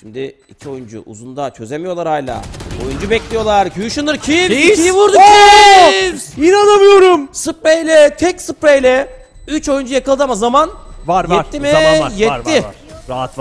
Şimdi iki oyuncu uzunda çözemiyorlar hala. Oyuncu bekliyorlar. Kushner kim İkiyi vurdu oh! Oo! İnanamıyorum. Spreyle, tek spreyle 3 oyuncu yakaladı ama zaman Var var. Yetti mi? Zaman var. Var, Yetti. var, var. Rahat var.